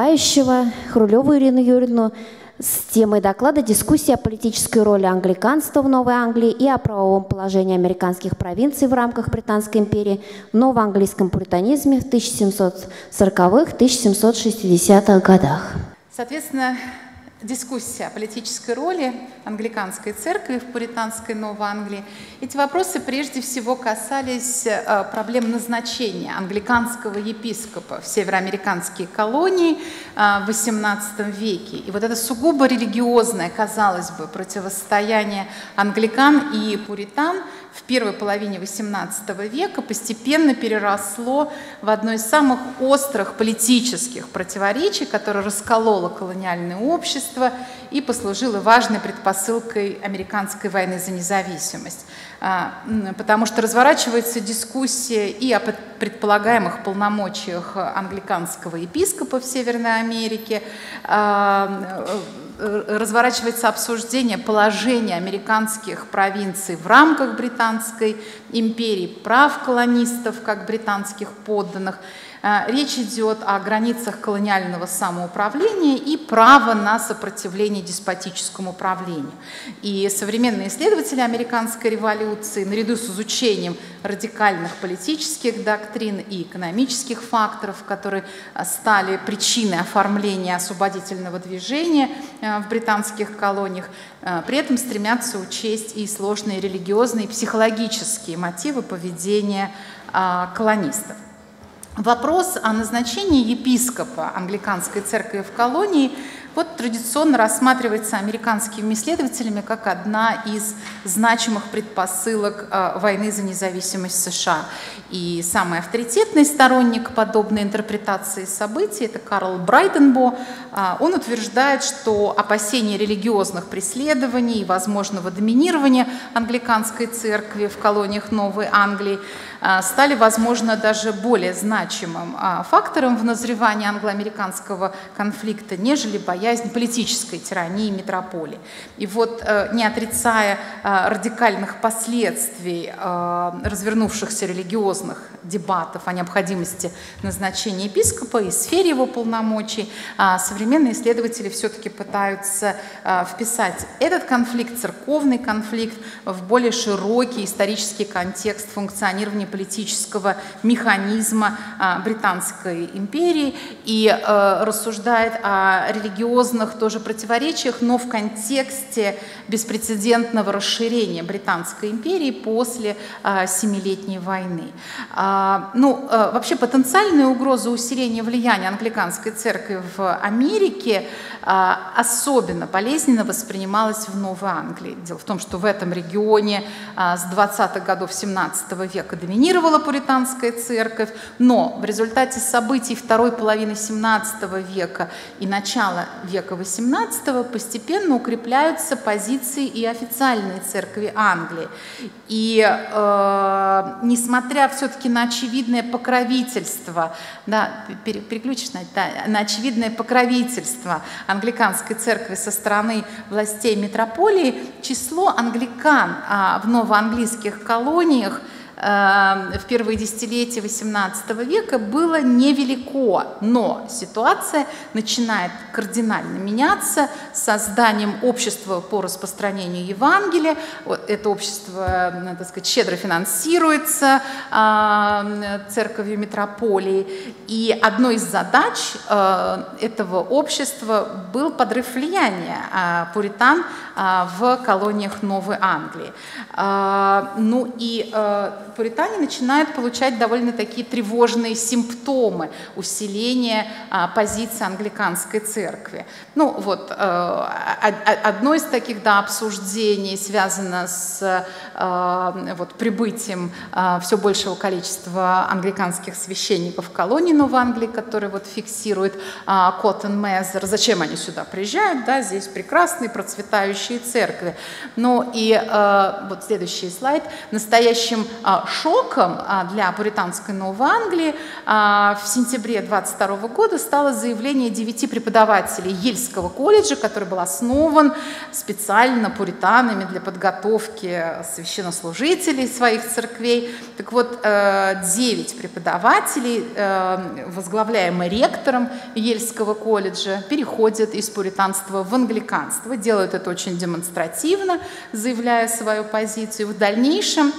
выступающего Хрулеву Ирину Юрьевну с темой доклада «Дискуссия о политической роли англиканства в Новой Англии и о правовом положении американских провинций в рамках Британской империи в новоанглийском пуританизме в 1740-1760-х годах». Соответственно, дискуссия о политической роли англиканской церкви в пуританской Новой Англии. Эти вопросы прежде всего касались э, проблем назначения англиканского епископа в североамериканские колонии э, в XVIII веке. И вот это сугубо религиозное, казалось бы, противостояние англикан и пуритан – первой половине XVIII века постепенно переросло в одно из самых острых политических противоречий, которое раскололо колониальное общество и послужило важной предпосылкой американской войны за независимость. А, потому что разворачивается дискуссия и о предполагаемых полномочиях англиканского епископа в Северной Америке, а, разворачивается обсуждение положения американских провинций в рамках Британской империи, прав колонистов как британских подданных – Э, речь идет о границах колониального самоуправления и права на сопротивление деспотическому правлению. И современные исследователи американской революции, наряду с изучением радикальных политических доктрин и экономических факторов, которые э, стали причиной оформления освободительного движения э, в британских колониях, при этом стремятся учесть и сложные религиозные и психологические мотивы поведения колонистов. Вопрос о назначении епископа англиканской церкви в колонии вот традиционно рассматривается американскими исследователями как одна из значимых предпосылок э, войны за независимость США. И самый авторитетный сторонник подобной интерпретации событий – это Карл Брайденбо. Э, он утверждает, что опасения религиозных преследований и возможного доминирования англиканской церкви в колониях Новой Англии стали, возможно, даже более значимым фактором в назревании англо-американского конфликта, нежели боязнь политической тирании метрополии. И вот, э, не отрицая э, радикальных последствий развернувшихся религиозных дебатов о необходимости назначения епископа и сфере его полномочий, современные исследователи все-таки пытаются вписать этот конфликт, церковный конфликт, в более широкий исторический контекст функционирования политического механизма Британской империи и рассуждает о религиозных тоже противоречиях, но в контексте беспрецедентного расширения Британской империи после а, Семилетней войны. А, ну, а, вообще потенциальная угроза усиления влияния англиканской церкви в Америке а, особенно болезненно воспринималась в Новой Англии. Дело в том, что в этом регионе а, с 20-х годов 17 века доминировала пуританская церковь, но в результате событий второй половины 17 века и начала века XVIII постепенно укрепляются позиции и официальной церкви Англии. И э, несмотря все-таки на очевидное покровительство, да, переключишь на, да, на очевидное покровительство англиканской церкви со стороны властей метрополии, число англикан а, в новоанглийских колониях – в первые десятилетия XVIII века было невелико, но ситуация начинает кардинально меняться с созданием общества по распространению Евангелия. Это общество, так сказать, щедро финансируется эм, церковью метрополии. И одной из задач э, этого общества был подрыв влияния э, пуритан э, в колониях Новой Англии. Ну и пуритане начинают получать довольно такие тревожные симптомы усиления а, позиции англиканской церкви. Ну вот, э, одно из таких да, обсуждений связано с вот, прибытием э, все большего количества англиканских священников в колонии Новой Англии, которые вот фиксируют Коттон Мезер. Зачем они сюда приезжают? Да, здесь прекрасные процветающие церкви. Ну и вот следующий слайд. Настоящим шоком для пуританской Новой Англии в сентябре 22 года стало заявление девяти преподавателей Ельского колледжа, который был основан специально пуританами для подготовки священнослужителей своих церквей. Так вот, девять преподавателей, возглавляемые ректором Ельского колледжа, переходят из пуританства в англиканство, делают это очень демонстративно, заявляя свою позицию. В дальнейшем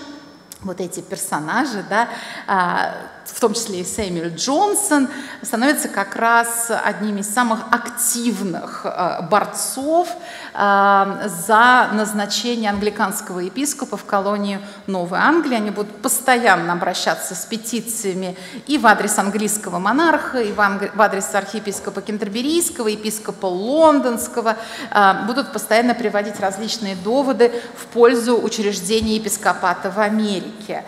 вот эти персонажи, да, а, в том числе и Сэмюэль Джонсон, становятся как раз одними из самых активных а, борцов а, за назначение англиканского епископа в колонии Новой Англии. Они будут постоянно обращаться с петициями и в адрес английского монарха, и в адрес архиепископа Кентерберийского, епископа Лондонского, будут постоянно приводить различные доводы в пользу учреждения епископата в Америке.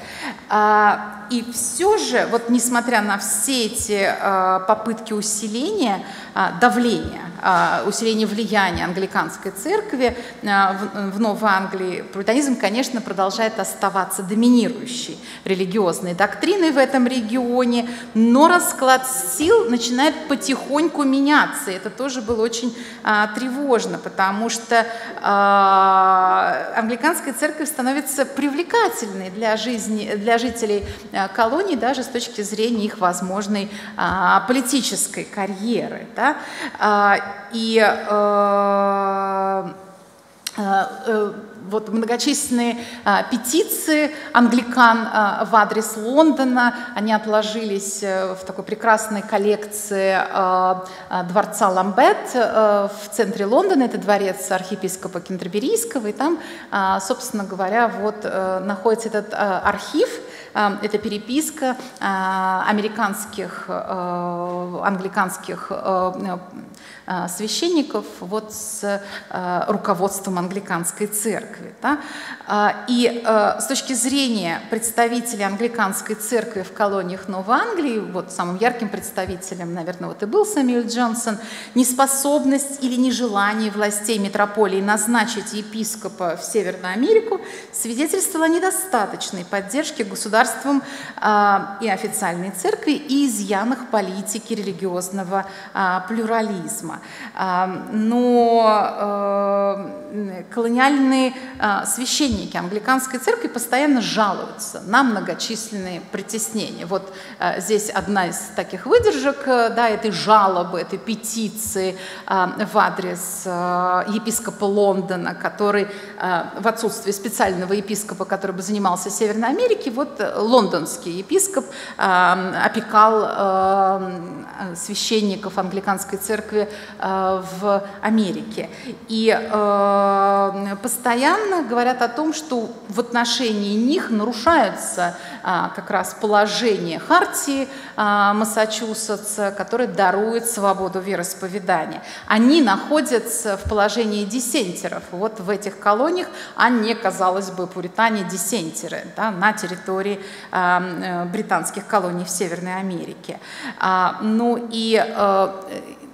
И все же, вот несмотря на все эти э, попытки усиления э, давления, э, усиления влияния англиканской церкви в, Новой Англии, пуританизм, конечно, продолжает оставаться доминирующей религиозной доктриной в этом регионе, но расклад сил начинает потихоньку меняться. Это тоже было очень э, тревожно, потому что э, англиканская церковь становится привлекательной для жизни, для жителей колоний даже с точки зрения их возможной а, политической карьеры. Да? А, и а, а, э, вот многочисленные а, петиции англикан а, в адрес Лондона, они отложились э, в такой прекрасной коллекции а, дворца Ламбет в центре Лондона, это дворец архиепископа Кентерберийского, и там, собственно говоря, вот находится этот архив, это переписка американских, англиканских священников вот с руководством англиканской церкви. Да? И с точки зрения представителей англиканской церкви в колониях Новой Англии, вот самым ярким представителем, наверное, вот и был Сэмюэл Джонсон, неспособность или нежелание властей метрополии назначить епископа в Северную Америку свидетельствовало о недостаточной поддержке государства государством а, и официальной церкви и изъянах политики религиозного а, плюрализма. А, но колониальные священники англиканской церкви постоянно жалуются на многочисленные притеснения. Вот здесь одна из таких выдержек да, этой жалобы, этой петиции в адрес епископа Лондона, который в отсутствии специального епископа, который бы занимался Северной Америкой, вот лондонский епископ опекал священников англиканской церкви в Америке. И постоянно говорят о том, что в отношении них нарушаются как раз положение Хартии Массачусетса, которое дарует свободу вероисповедания. Они находятся в положении диссентеров. Вот в этих колониях, а не, казалось бы, пуритане диссентеры да, на территории Э, британских колоний в Северной Америке. А, ну и э,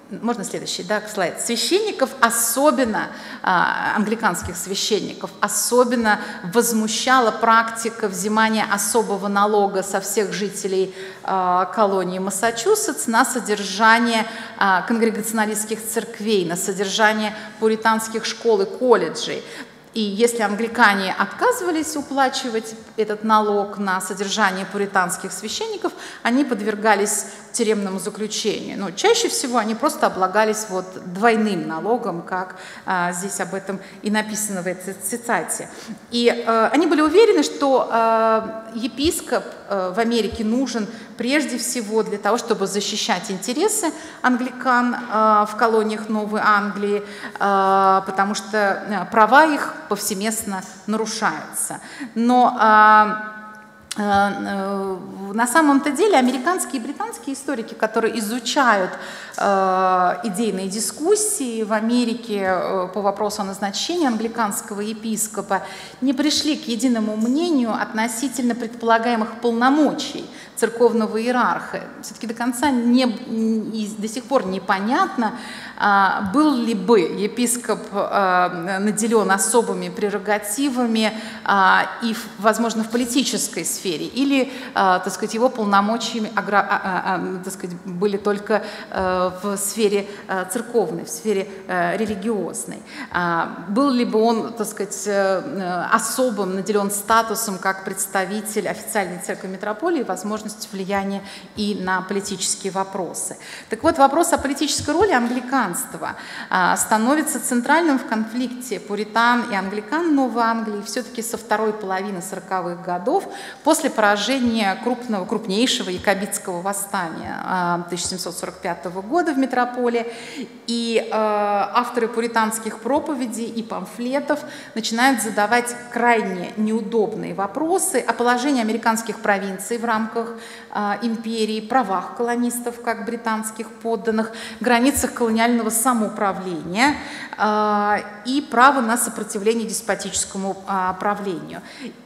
можно следующий да, слайд. Священников особенно, а, англиканских священников, особенно возмущала практика взимания особого налога со всех жителей а, колонии Массачусетс на содержание конгрегационалистских церквей, на содержание пуританских школ и колледжей. И если англикане отказывались уплачивать этот налог на содержание пуританских священников, они подвергались тюремному заключению. Но чаще всего они просто облагались вот двойным налогом, как а, здесь об этом и написано в этой цитате. И а, они были уверены, что а, епископ а, в Америке нужен прежде всего для того, чтобы защищать интересы англикан а, в колониях Новой Англии, а, потому что права их повсеместно нарушаются. Но а, Э, на самом-то деле американские и британские историки, которые изучают идейные дискуссии в Америке по вопросу о назначении англиканского епископа не пришли к единому мнению относительно предполагаемых полномочий церковного иерарха. Все-таки до конца не, до сих пор непонятно, а, был ли бы епископ а, наделен особыми прерогативами а, и, возможно, в политической сфере, или, так сказать, его полномочиями так сказать, были только в сфере церковной, в сфере религиозной. Был ли бы он, так сказать, э, особым наделен статусом как представитель официальной церкви метрополии, возможность влияния и на политические вопросы. Так вот, вопрос о политической роли англикан христианство а, становится центральным в конфликте пуритан и англикан Новой Англии все-таки со второй половины 40-х годов после поражения крупного, крупнейшего якобитского восстания 1745 а, года в метрополе. И а, авторы пуританских проповедей и памфлетов начинают задавать крайне неудобные вопросы о положении американских провинций в рамках империи, правах колонистов как британских подданных, границах колониального самоуправления а, и право на сопротивление деспотическому а, правлению.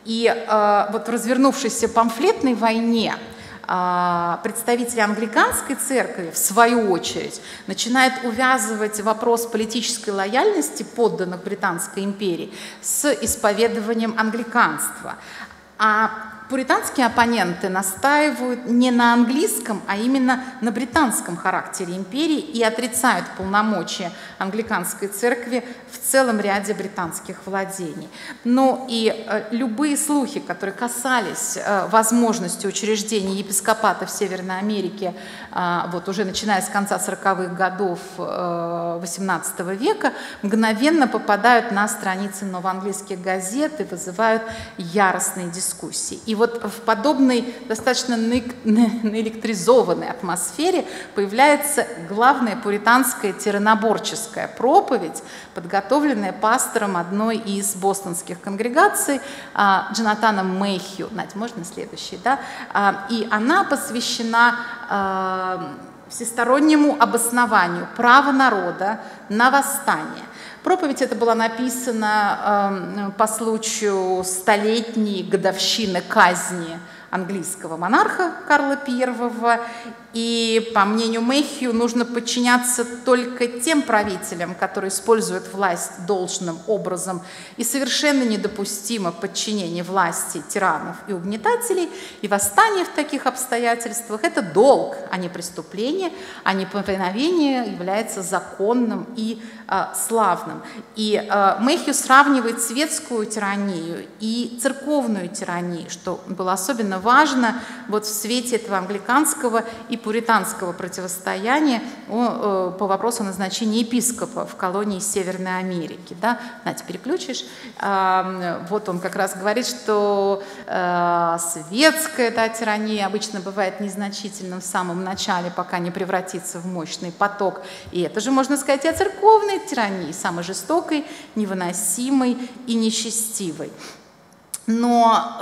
И а, вот в развернувшейся памфлетной войне представители англиканской церкви, в свою очередь, начинают увязывать вопрос политической лояльности подданных Британской империи с исповедованием англиканства. А пуританские оппоненты настаивают не на английском, а именно на британском характере империи и отрицают полномочия англиканской церкви в целом ряде британских владений. Но и э, любые слухи, которые касались э, возможности учреждения епископата в Северной Америке, э, вот уже начиная с конца 40-х годов XVIII века, мгновенно попадают на страницы новоанглийских газет и вызывают яростные дискуссии. И вот в подобной достаточно наэлектризованной атмосфере появляется главная пуританская тираноборческая проповедь, подготовленная пастором одной из бостонских конгрегаций а, Джонатаном Мэйхью. Надь, можно следующий, да? А, и она посвящена а, всестороннему обоснованию права народа на восстание. Проповедь эта была написана э, по случаю столетней годовщины казни английского монарха Карла I, и, по мнению Мэхью, нужно подчиняться только тем правителям, которые используют власть должным образом, и совершенно недопустимо подчинение власти тиранов и угнетателей, и восстание в таких обстоятельствах – это долг, а не преступление, а неповиновение является законным и э, славным. И э, Мэхью сравнивает светскую тиранию и церковную тиранию, что было особенно важно вот в свете этого англиканского и пуританского противостояния э, по вопросу назначения епископа в колонии Северной Америки. Да? Надя, переключишь. Вот он как раз говорит, что э, светская да, тирания обычно бывает незначительным в самом начале, пока не превратится в мощный поток. И это же можно сказать и о церковной тирании, самой жестокой, невыносимой и нечестивой. Но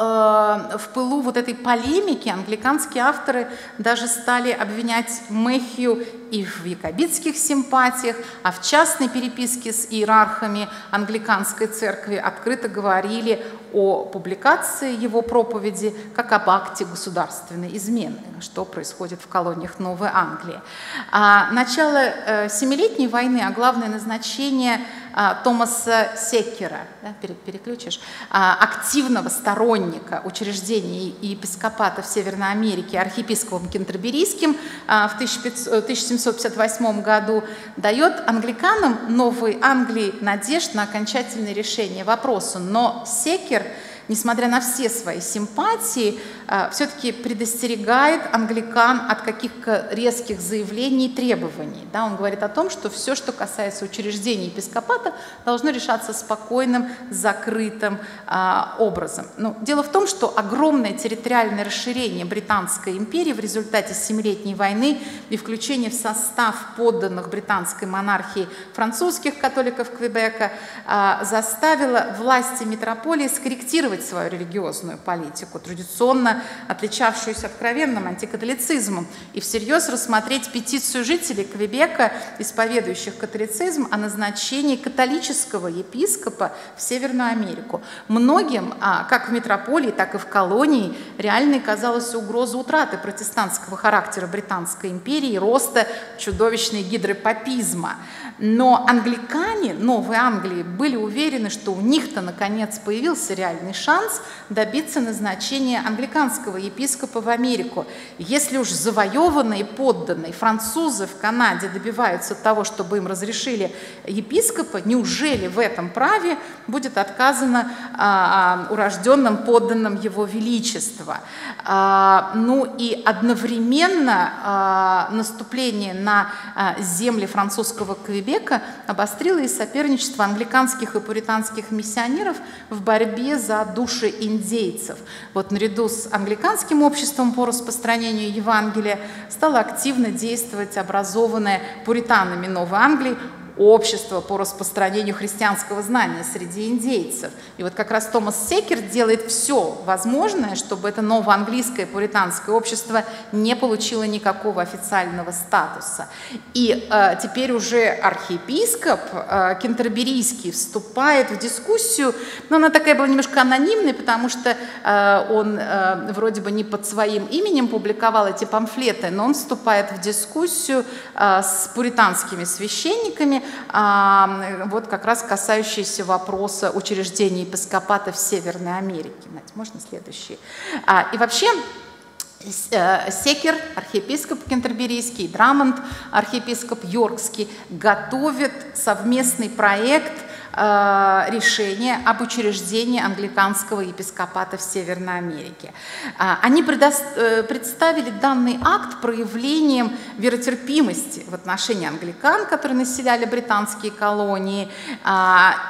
э, в пылу вот этой полемики англиканские авторы даже стали обвинять Мэхью и в якобитских симпатиях, а в частной переписке с иерархами англиканской церкви открыто говорили о публикации его проповеди как об акте государственной измены, что происходит в колониях Новой Англии. А начало э, Семилетней войны, а главное назначение Томаса Секкера, да, переключишь, а, активного сторонника учреждений и епископата в Северной Америке архиепископом Кентерберийским а, в 1758 году, дает англиканам Новой Англии надежд на окончательное решение вопроса. Но Секер несмотря на все свои симпатии, а, все-таки предостерегает англикан от каких-то резких заявлений и требований. Да, он говорит о том, что все, что касается учреждений епископата, должно решаться спокойным, закрытым а, образом. Но дело в том, что огромное территориальное расширение Британской империи в результате Семилетней войны и включение в состав подданных британской монархии французских католиков Квебека а, заставило власти метрополии скорректировать демонстрировать свою религиозную политику, традиционно отличавшуюся откровенным антикатолицизмом, и всерьез рассмотреть петицию жителей Квебека, исповедующих католицизм, о назначении католического епископа в Северную Америку. Многим, а, как в метрополии, так и в колонии, реальной казалась угроза утраты протестантского характера Британской империи и роста чудовищной гидропапизма. Но англикане Новой Англии были уверены, что у них-то наконец появился реальный шанс добиться назначения англиканского епископа в Америку. Если уж завоеванные подданные французы в Канаде добиваются того, чтобы им разрешили епископа, неужели в этом праве будет отказано а, а урожденным подданным его величества? А, ну и одновременно а, наступление на а, земли французского Квебека обострило и соперничество англиканских и пуританских миссионеров в борьбе за души индейцев. Вот наряду с англиканским обществом по распространению Евангелия стало активно действовать образованное пуританами Новой Англии общество по распространению христианского знания среди индейцев. И вот как раз Томас Секер делает все возможное, чтобы это новоанглийское пуританское общество не получило никакого официального статуса. И э, теперь уже архиепископ э, кентерберийский вступает в дискуссию, но она такая была немножко анонимной, потому что э, он э, вроде бы не под своим именем публиковал эти памфлеты, но он вступает в дискуссию э, с пуританскими священниками, вот как раз касающиеся вопроса учреждения епископата в Северной Америке. Надь, можно следующий? А, и вообще э, Секер, архиепископ кентерберийский, Драмонт, архиепископ Йоркский, готовят совместный проект – решение об учреждении англиканского епископата в Северной Америке. А, они э, представили данный акт проявлением веротерпимости в отношении англикан, которые населяли британские колонии,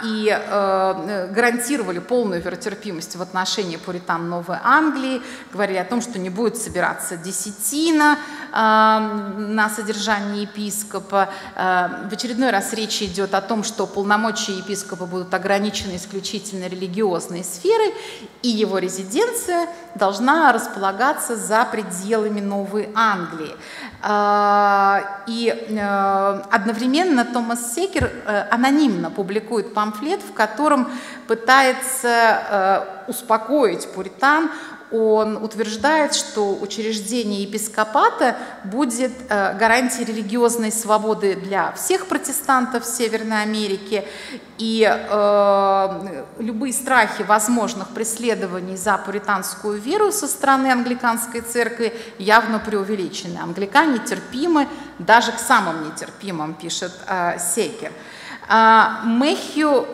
и э, гарантировали полную веротерпимость в отношении пуритан Новой Англии, говорили о том, что не будет собираться десятина на содержание епископа. В очередной раз речь идет о том, что полномочия епископа будут ограничены исключительно религиозной сферой, и его резиденция должна располагаться за пределами Новой Англии. А, и одновременно Томас Секер э, анонимно публикует памфлет, в котором пытается э, успокоить пуритан он утверждает, что учреждение епископата будет э, гарантией религиозной свободы для всех протестантов Северной Америки, и э, любые страхи возможных преследований за пуританскую веру со стороны англиканской церкви явно преувеличены. Англикане терпимы даже к самым нетерпимым, пишет э, Секер. А, Мэхью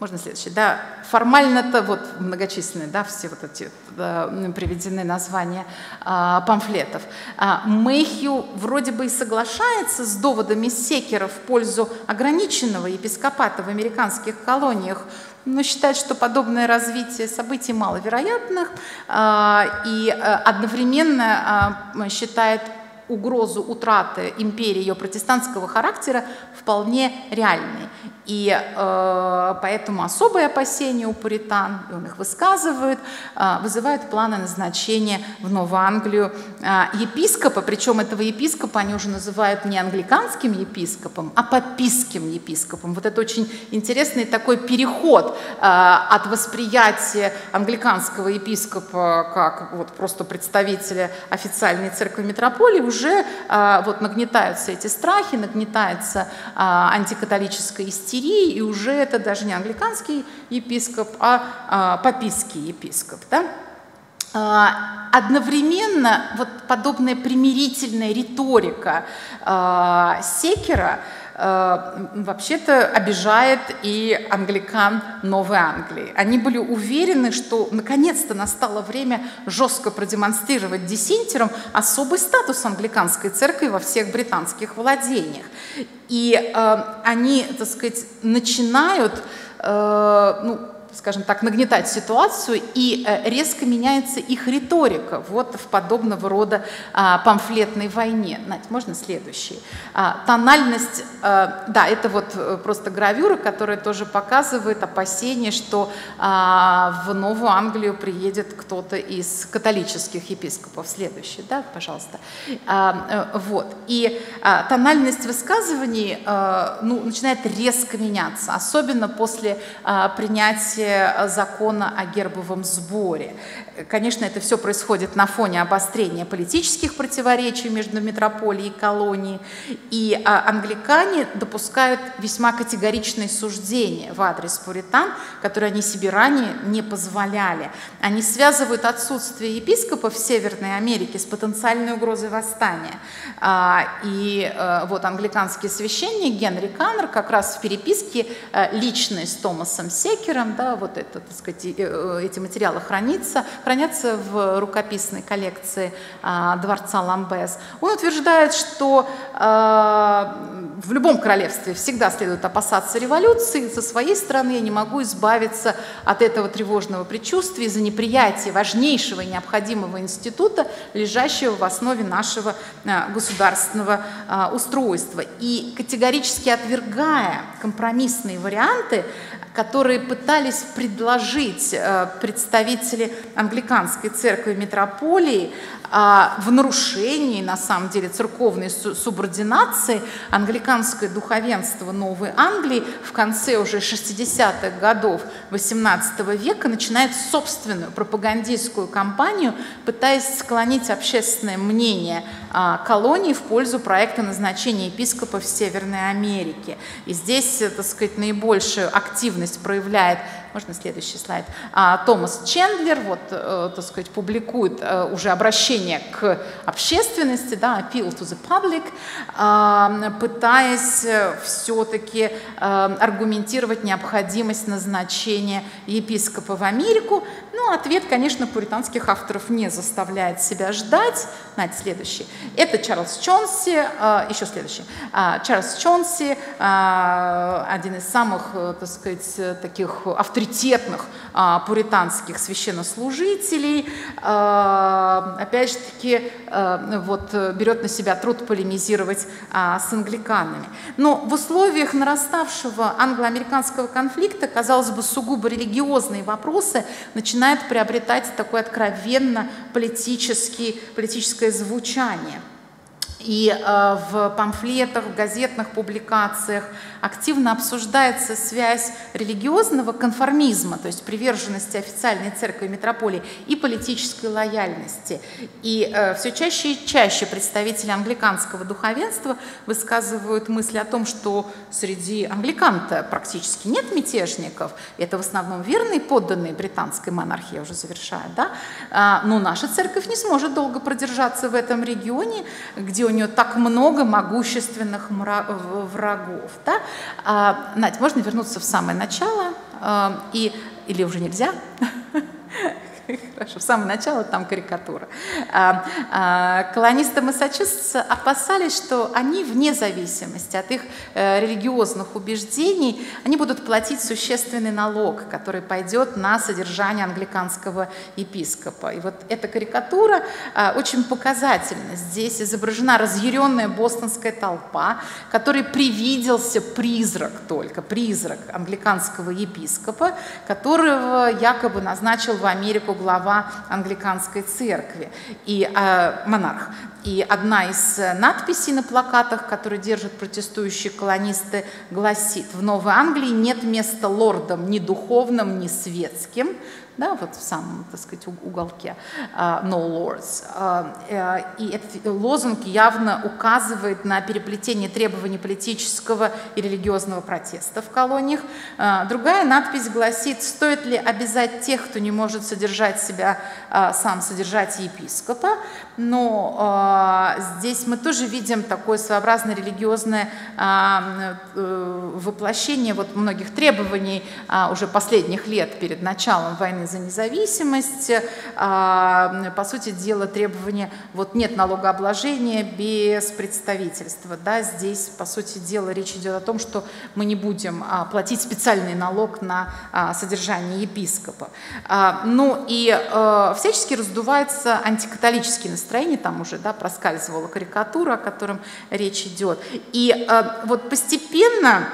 можно следующий, да, формально-то вот многочисленные, да, все вот эти да, приведены названия а, памфлетов. А, Мэйхью вроде бы и соглашается с доводами Секера в пользу ограниченного епископата в американских колониях, но считает, что подобное развитие событий маловероятных а, и а, одновременно а, считает угрозу утраты империи ее протестантского характера вполне реальной. И э, поэтому особые опасения у пуритан, и он их высказывает, э, вызывают планы назначения в Новую Англию э, епископа, причем этого епископа они уже называют не англиканским епископом, а папистским епископом. Вот это очень интересный такой переход э, от восприятия англиканского епископа как вот просто представителя официальной церкви метрополии, уже э, вот нагнетаются эти страхи, нагнетается э, антикатолическая истерия, и уже это даже не англиканский епископ, а, а папистский епископ. Да? А, одновременно вот подобная примирительная риторика а, Секера а, вообще-то обижает и англикан Новой Англии. Они были уверены, что наконец-то настало время жестко продемонстрировать диссентерам особый статус англиканской церкви во всех британских владениях. И э, они, так сказать, начинают э, ну, скажем так, нагнетать ситуацию, и э, резко меняется их риторика вот в подобного рода а, памфлетной войне. Надь, можно следующий? А, тональность, а, да, это вот э, просто гравюра, которая тоже показывает опасение, что в Новую Англию приедет кто-то из католических епископов. Следующий, да, пожалуйста. Вот. И тональность высказываний ну, начинает резко меняться, особенно после принятия закона о гербовом сборе. Конечно, это все происходит на фоне обострения политических противоречий между метрополией и колонией. И а, англикане допускают весьма категоричные суждения в адрес пуритан, которые они себе ранее не позволяли. Они связывают отсутствие епископов в Северной Америке с потенциальной угрозой восстания. А, и а, вот англиканский священник Генри Каннер как раз в переписке а, личной с Томасом Секером, да, вот это, так сказать, э, эти материалы хранится, хранятся в рукописной коллекции а, дворца Ламбез. Он утверждает, что а, в любом королевстве всегда следует опасаться революции. Со своей стороны я не могу избавиться от этого тревожного предчувствия из-за неприятия важнейшего и необходимого института, лежащего в основе нашего а, государственного устройства. И категорически отвергая компромиссные варианты, которые пытались предложить э, представители англиканской церкви метрополии а, в нарушении, на самом деле, церковной субординации англиканское духовенство Новой Англии в конце уже 60-х годов XVIII века начинает собственную пропагандистскую кампанию, пытаясь склонить общественное мнение а, колонии в пользу проекта назначения епископов Северной Америки. И здесь, так сказать, наибольшую активность проявляет можно следующий слайд. А, Томас Чендлер, вот, э, так сказать, публикует э, уже обращение к общественности, да, appeal to the public, а, пытаясь э, все-таки аргументировать необходимость назначения епископа в Америку. Ну, ответ, конечно, пуританских авторов не заставляет себя ждать. Знаете, следующий. Это Чарльз Чонси, еще следующий. Чарльз Чонси, один из самых, так сказать, таких авторитетных авторитетных а, пуританских священнослужителей, а, опять же таки, а, вот, берет на себя труд полемизировать с англиканами. Но в условиях нараставшего англо-американского конфликта, казалось бы, сугубо религиозные вопросы начинают приобретать такое откровенно политическое звучание. И э, в памфлетах, в газетных публикациях активно обсуждается связь религиозного конформизма, то есть приверженности официальной церкви метрополии и политической лояльности. И э, все чаще и чаще представители англиканского духовенства высказывают мысли о том, что среди англикан практически нет мятежников, это в основном верные подданные британской монархии, я уже завершаю, да? А, но наша церковь не сможет долго продержаться в этом регионе, где у нее так много могущественных врагов. Да? А, Надь, можно вернуться в самое начало? А, и, или уже нельзя? Хорошо, в самое начало там карикатура. А, а, колонисты Массачусетса опасались, что они вне зависимости от их э, религиозных убеждений, они будут платить существенный налог, который пойдет на содержание англиканского епископа. И вот эта карикатура а, очень показательна. Здесь изображена разъяренная бостонская толпа, которой привиделся призрак только, призрак англиканского епископа, которого якобы назначил в Америку глава англиканской церкви и э, монарх. И одна из надписей на плакатах, которые держат протестующие колонисты, гласит, в Новой Англии нет места лордам ни духовным, ни светским, да, вот в самом, так сказать, уголке uh, «No Lords». Uh, и этот лозунг явно указывает на переплетение требований политического и религиозного протеста в колониях. Uh, другая надпись гласит «Стоит ли обязать тех, кто не может содержать себя сам, содержать епископа?» Но здесь мы тоже видим такое своеобразное религиозное э, воплощение вот многих требований уже последних лет перед началом войны войны за независимость, а, по сути дела, требование, вот нет налогообложения без представительства. Да, здесь, по сути дела, речь идет о том, что мы не будем а, платить специальный налог на а, содержание епископа. Ну и всячески раздувается антикатолические настроения, там уже да, проскальзывала карикатура, о котором речь идет. И вот постепенно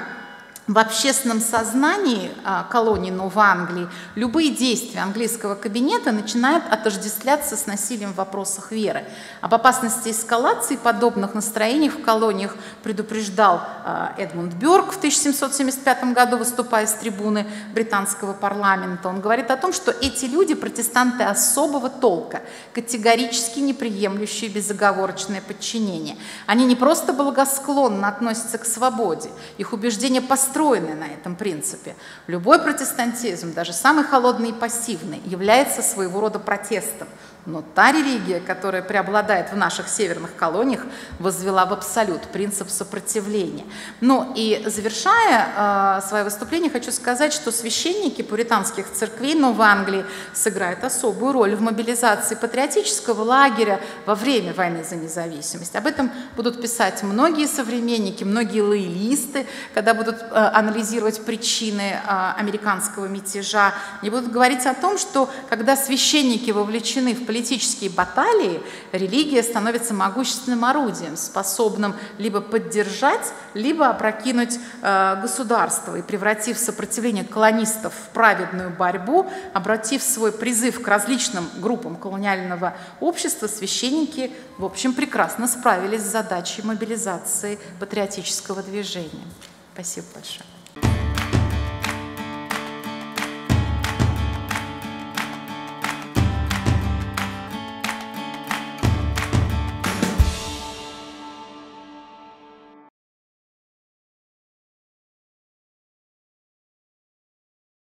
в общественном сознании а, колонии Новой Англии любые действия английского кабинета начинают отождествляться с насилием в вопросах веры. Об опасности эскалации подобных настроений в колониях предупреждал а, Эдмунд Бёрк в 1775 году, выступая с трибуны британского парламента. Он говорит о том, что эти люди протестанты особого толка, категорически не приемлющие безоговорочное подчинение. Они не просто благосклонно относятся к свободе, их убеждения построены построены на этом принципе. Любой протестантизм, даже самый холодный и пассивный, является своего рода протестом. Но та религия, которая преобладает в наших северных колониях, возвела в абсолют принцип сопротивления. Ну и завершая э, свое выступление, хочу сказать, что священники пуританских церквей Новой Англии сыграют особую роль в мобилизации патриотического лагеря во время войны за независимость. Об этом будут писать многие современники, многие лоялисты, когда будут э, анализировать причины э, американского мятежа. Они будут говорить о том, что когда священники вовлечены в политические баталии религия становится могущественным орудием, способным либо поддержать, либо опрокинуть э, государство и превратив сопротивление колонистов в праведную борьбу, обратив свой призыв к различным группам колониального общества, священники, в общем, прекрасно справились с задачей мобилизации патриотического движения. Спасибо большое.